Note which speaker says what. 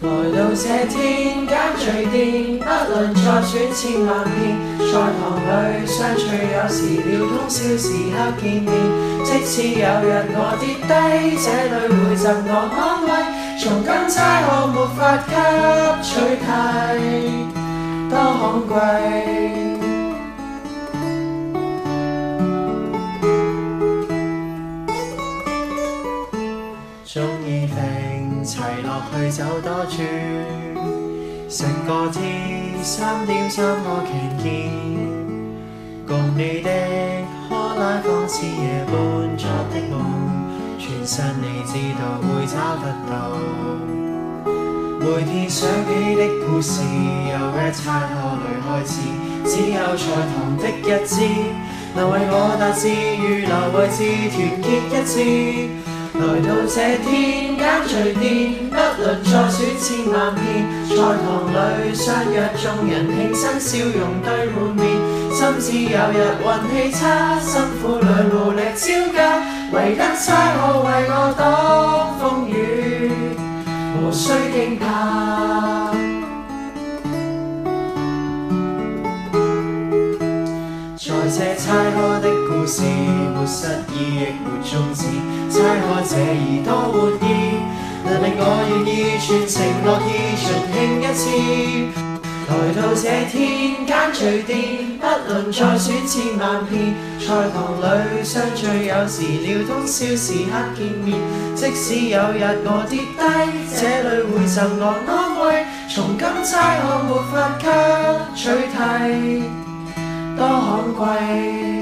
Speaker 1: 来到这天简醉殿，不论再选千万遍，在堂里相聚有时聊通宵，时刻见面。即使有日我跌低，这里会赠我安慰。从今差可没法给取替，多可贵。终于。齐落去走多转。成个字三点三我期见，共你的柯拉放肆夜半作的梦，全身你知道会找得到。每天想起的故事由一餐河里开始，只有在堂的一支，能为我达志预留位置，团结一致。来到这天间聚点，不论再选千万遍，在堂里相约众人庆生，笑容对满面。心知有日运气差，辛苦里无力招架，唯得差可为我挡风雨，无需惊怕？在这差可的故事，没失意亦没终止。为何这儿多满意？能令我愿意全情乐意重庆一次。来到这天间聚点，不论再选千万遍，菜堂里相聚有时了，通宵，时刻见面。即使有日我跌低，这里会赠我安慰。从今差我没法给取替，多罕贵。